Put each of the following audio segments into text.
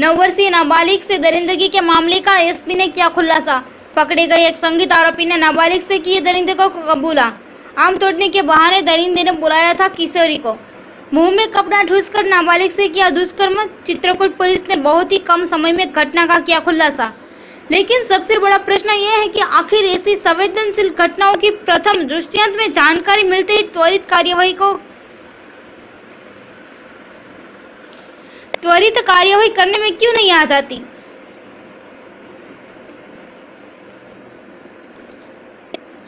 नौ वर्षीय नाबालिग से दरिंदगी के मामले का एसपी ने किया खुलासा। पकड़े गए एक संगीत आरोपी ने नाबालिग से किए दरिंदे को कबूला। आम तोड़ने के बहाने दरिंदे ने बुलाया था किशोरी को। मुँह में कपड़ा ठूसकर नाबालिग से किया दुष्कर्म, चित्रकूट पुलिस ने बहुत ही कम समय में घटना का किया खुलासा। लेकिन सबसे बड़ा प्रश्न यह है कि आखिर ऐसी संवेदनशील घटनाओं की प्रथम दृष्टियांत में जानकारी मिलते ही त्वरित कार्यवाही को त्वरित कार्यवाही करने में क्यों नहीं आ जाती?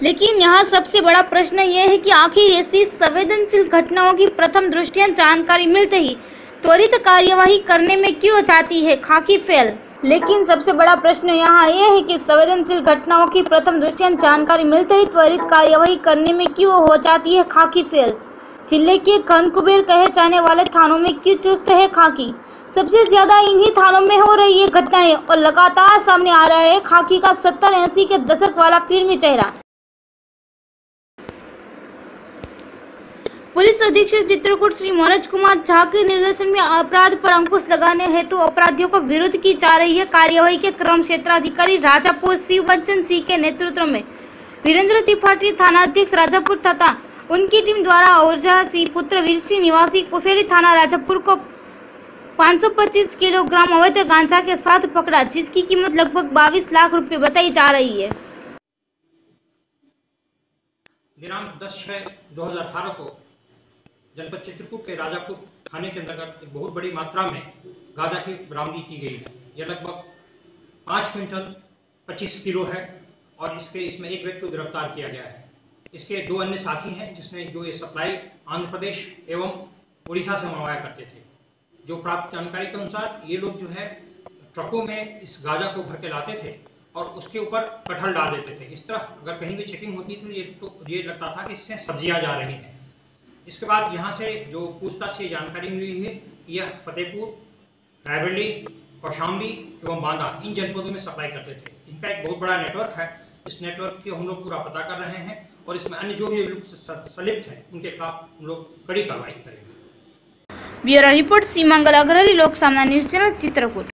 लेकिन यहाँ सबसे बड़ा प्रश्न यह है कि आखिर ऐसी संवेदनशील घटनाओं की प्रथम दृष्टिया जानकारी मिलते ही त्वरित कार्यवाही करने में क्यों जाती है? खाकी फेल। लेकिन सबसे बड़ा प्रश्न यहाँ यह है कि संवेदनशील घटनाओं की प्रथम दृष्टिया जानकारी मिलते ही त्वरित कार्यवाही करने में क्यों हो जाती है? खाकी फेल। ज़िले के खन कुबेर कहे जाने वाले थानों में क्यों चुस्त है खाकी। सबसे ज़्यादा इन्हीं थानों में हो रही है घटनाएँ और लगातार सामने आ रहा है खाकी का सत्तर ऐसी के दशक वाला फिल्मी चेहरा। पुलिस अधीक्षक चित्रकूट श्री मनोज कुमार झा के निर्देशन में अपराध पर अंकुश लगाने हेतु अपराधियों को विरुद्ध की जा रही है कार्यवाही के क्रम क्षेत्राधिकारी राजापुर शिव बच्चन सिंह के नेतृत्व में। वीरेंद्र त्रिपाठी थाना अध्यक्ष राजापुर तथा उनकी टीम द्वारा ओरजा सिंह पुत्र वीर सिंह निवासी कुशेली थाना राजापुर को 525 किलोग्राम अवैध गांजा के साथ पकड़ा, जिसकी कीमत लगभग 22 लाख रुपए बताई जा रही है। दिनांक 10 छः 2018 को जनपद चित्रकूट के राजापुर थाने के अंतर्गत एक बहुत बड़ी मात्रा में गांजा की बरामदी की गई है। यह लगभग पाँच क्विंटल पच्चीस किलो है और इसके इसमें एक व्यक्ति को गिरफ़्तार किया गया है। इसके दो अन्य साथी हैं जिसने जो ये सप्लाई आंध्र प्रदेश एवं उड़ीसा से मंगवाया करते थे। जो प्राप्त जानकारी के अनुसार ये लोग जो है, ट्रकों में इस गांजा को भर के लाते थे और उसके ऊपर कटहल डाल देते थे। इस तरह अगर कहीं भी चेकिंग होती थी, ये तो ये लगता था कि इससे सब्ज़ियाँ जा रही हैं। इसके बाद यहाँ से जो पूछताछ से जानकारी मिली है यह फतेहपुर, रायबरेली, कौशाम्बी एवं बांदा, इन जनपदों में सप्लाई करते थे। इनका एक बहुत बड़ा नेटवर्क है इस नेटवर्क की हम लोग पूरा पता कर रहे हैं और इसमें अन्य जो भी संलिप्त है, उनके खिलाफ हम लोग कड़ी कार्रवाई करेंगे। ब्यूरो रिपोर्ट, सीमांगल अग्रवाली लोक सामना न्यूज़ चैनल, चित्रकूट।